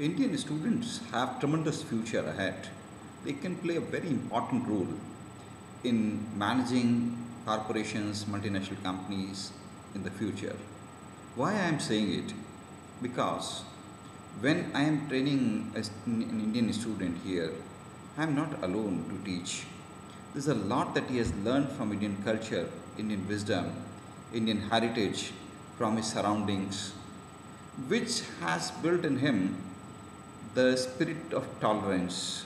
Indian students have tremendous future ahead. They can play a very important role in managing corporations, multinational companies in the future. Why I am saying it? Because when I am training an Indian student here, I am not alone to teach. There's a lot that he has learned from Indian culture, Indian wisdom, Indian heritage, from his surroundings, which has built in him the spirit of tolerance,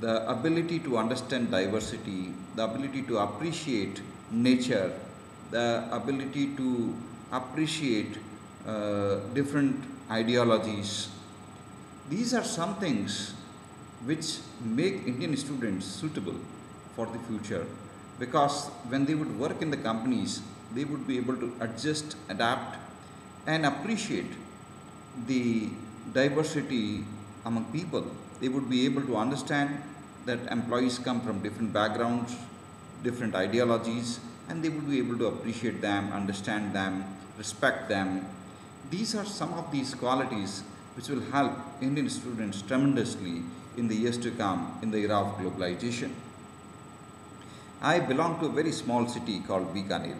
the ability to understand diversity, the ability to appreciate nature, the ability to appreciate uh, different ideologies. These are some things which make Indian students suitable for the future because when they would work in the companies, they would be able to adjust, adapt, and appreciate the diversity among people. They would be able to understand that employees come from different backgrounds, different ideologies, and they would be able to appreciate them, understand them, respect them. These are some of these qualities which will help Indian students tremendously in the years to come in the era of globalization. I belong to a very small city called Bikaner.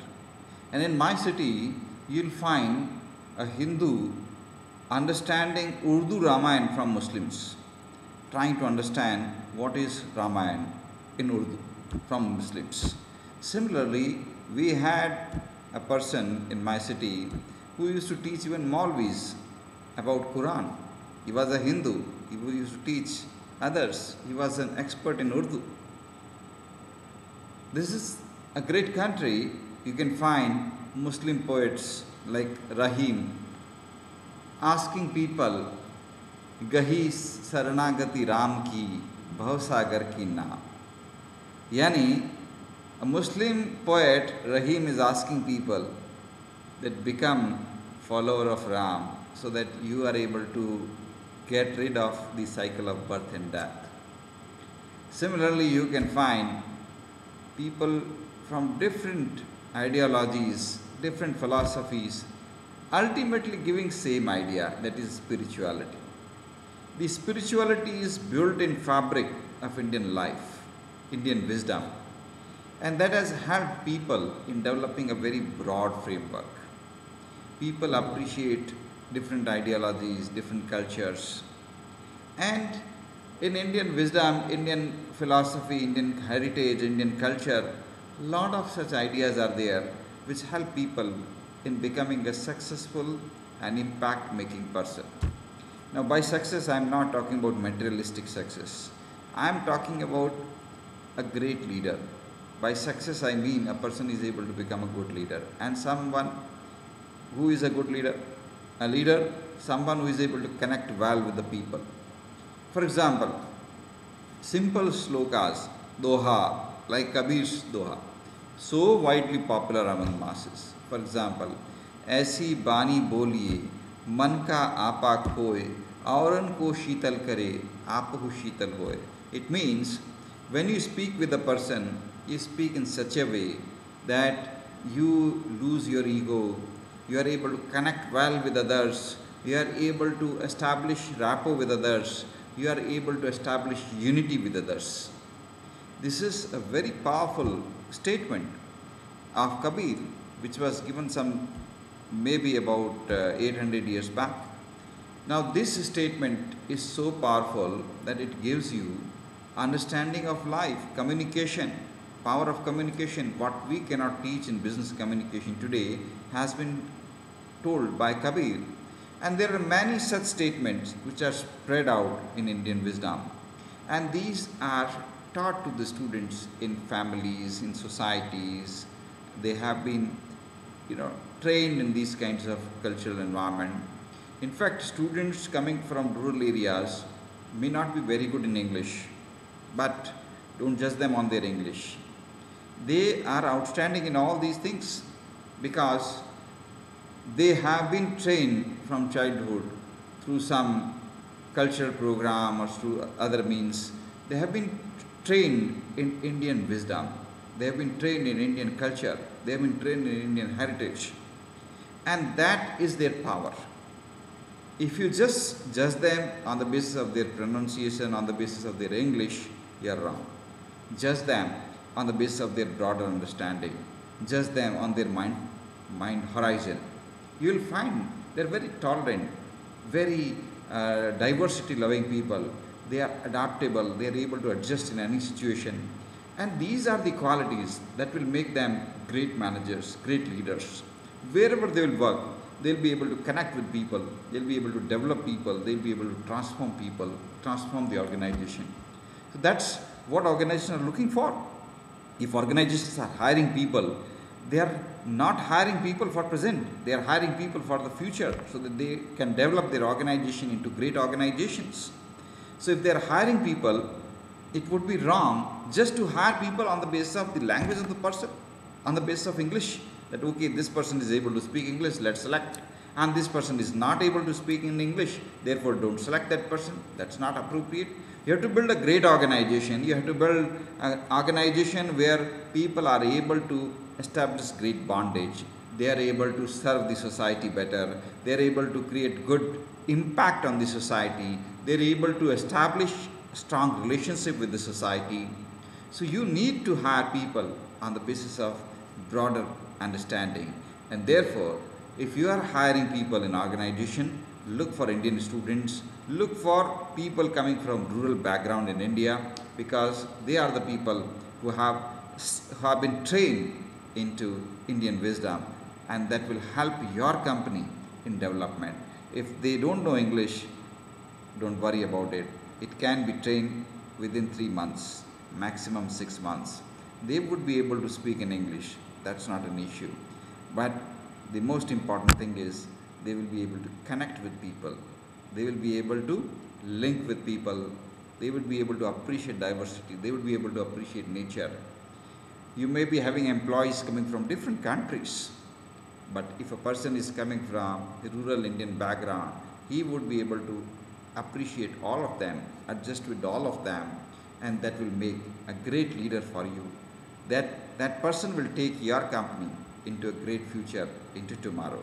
And in my city, you'll find a Hindu understanding Urdu Ramayan from Muslims, trying to understand what is Ramayan in Urdu from Muslims. Similarly, we had a person in my city who used to teach even Maulvis about Quran. He was a Hindu. He used to teach others. He was an expert in Urdu. This is a great country. You can find Muslim poets like Rahim asking people गही शरणागति राम की, भवसागर की नाम यानी a Muslim poet Rahim is asking people that become follower of Ram so that you are able to get rid of the cycle of birth and death similarly you can find people from different ideologies different philosophies ultimately giving same idea that is spirituality. The spirituality is built in fabric of Indian life, Indian wisdom, and that has helped people in developing a very broad framework. People appreciate different ideologies, different cultures, and in Indian wisdom, Indian philosophy, Indian heritage, Indian culture, lot of such ideas are there which help people in becoming a successful and impact making person. Now, by success, I am not talking about materialistic success. I am talking about a great leader. By success, I mean a person is able to become a good leader. And someone who is a good leader, a leader, someone who is able to connect well with the people. For example, simple slokas, doha, like Kabir's doha, so widely popular among masses. For example, ऐसी बानी बोलिए मन का आपा खोए औरन को शीतल करे आप हो शीतल होए। It means when you speak with a person you speak in such a way that you lose your ego you are able to connect well with others you are able to establish rapport with others you are able to establish unity with others this is a very powerful statement of kabir which was given some maybe about uh, 800 years back. Now, this statement is so powerful that it gives you understanding of life, communication, power of communication. What we cannot teach in business communication today has been told by Kabir. And there are many such statements which are spread out in Indian wisdom. And these are taught to the students in families, in societies. They have been you know, trained in these kinds of cultural environment. In fact, students coming from rural areas may not be very good in English, but don't judge them on their English. They are outstanding in all these things because they have been trained from childhood through some cultural program or through other means. They have been trained in Indian wisdom. They have been trained in Indian culture. They have been trained in Indian heritage. And that is their power. if you just judge them on the basis of their pronunciation, on the basis of their English, you are wrong. Judge them on the basis of their broader understanding. Judge them on their mind, mind horizon. You will find they are very tolerant, very uh, diversity loving people. They are adaptable, they are able to adjust in any situation. And these are the qualities that will make them great managers, great leaders. Wherever they will work, they'll be able to connect with people, they'll be able to develop people, they'll be able to transform people, transform the organization. So that's what organizations are looking for. If organizations are hiring people, they are not hiring people for present, they are hiring people for the future so that they can develop their organization into great organizations. So if they are hiring people, it would be wrong just to hire people on the basis of the language of the person, on the basis of English that okay this person is able to speak english let's select. And this person is not able to speak in english therefore don't select that person that's not appropriate. You have to build a great organization you have to build an organization where people are able to establish great bondage they are able to serve the society better they are able to create good impact on the society they are able to establish strong relationship with the society so you need to hire people on the basis of broader understanding. And therefore, if you are hiring people in organization, look for Indian students, look for people coming from rural background in India because they are the people who have, who have been trained into Indian wisdom and that will help your company in development. If they don't know English, don't worry about it. It can be trained within three months, maximum six months. They would be able to speak in English that's not an issue. But the most important thing is they will be able to connect with people, they will be able to link with people, they will be able to appreciate diversity, they will be able to appreciate nature. You may be having employees coming from different countries, but if a person is coming from a rural Indian background, he would be able to appreciate all of them, adjust with all of them, and that will make a great leader for you that that person will take your company into a great future, into tomorrow.